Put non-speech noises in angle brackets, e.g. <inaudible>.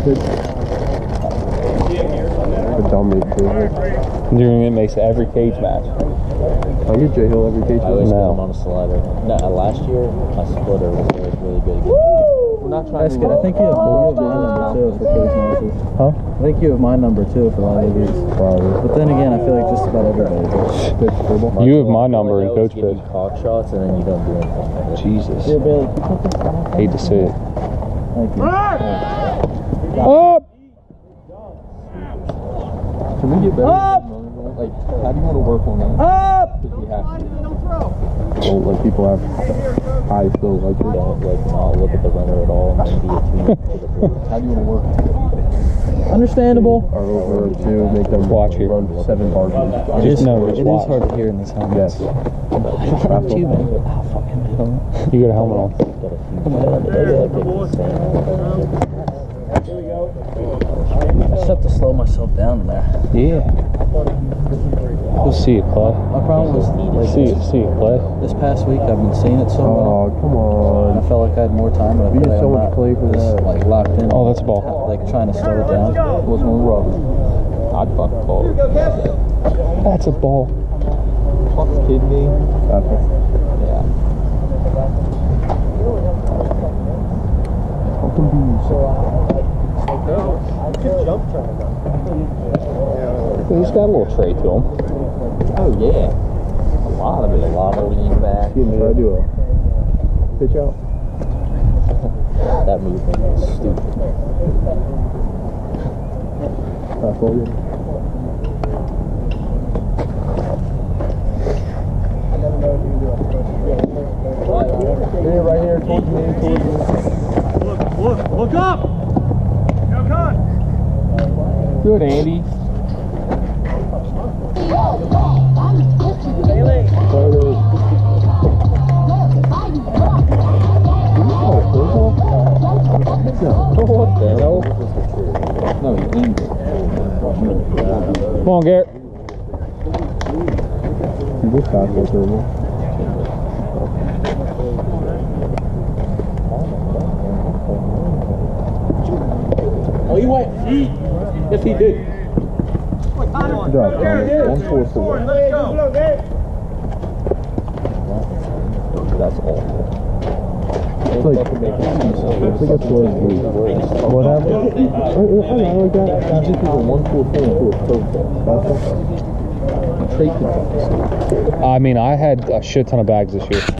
A dominate too. Doing it makes every cage match. I get J Hill every cage I always match. No. put him on a slider. No, uh, last year, my splitter was really, really good. We're not trying That's good. I think you have, you have my number too for cage matches. Huh? I think you have my number too for a lot of these. Probably. But then again, I feel like just about everybody does. You have my number and coach give you cock shots and then you don't do anything. Jesus. Here, Bailey. can you put this down? Hate to see it. Thank you. Up! Can we get better? Up! Like, how do you want to work on that? Up! Because we have to. Don't let people have high still like this. Don't like not look at the runner at all and then be a team. to the floor. How do you want to work? Understandable. Or over to make them Watch here. run seven bars. It Just know, it just is hard to hear in these helmets. Yes. I don't have two, man. Oh, fucking hell. You got a helmet on. Got a huge head. It does like it's insane. I just have to slow myself down there. Yeah. We'll see it, Clay. My problem was like See it, see it, Clay. this past week I've been seeing it so well. Oh, come And I felt like I had more time, but I We feel like so I'm much not play for just, that. Uh, like locked in. Oh, that's a ball. Like trying to slow it down. What's wrong with rough. I'd fucking call it. That's a ball. Fucking kidding me? That's it. Yeah. Fucking He's got a little tray to him. Oh yeah. A lot of it. A lot of lean back. bees. Try to do a pitch out. <laughs> That movement is stupid. Fastball again. Here, right here, towards me, towards me. Look, look up! Now, con! Good, Andy. What the hell? No, he aimed it. Come on, Garrett. Oh, he went. Yes, he did. Good job, Tommy. One four four. Let's go. That's awful. It's like, it's like a slow move. What happened? I, I, I like that. Just did a one four four into a curveball. Fastball. Trade. I mean, I had a shit ton of bags this year.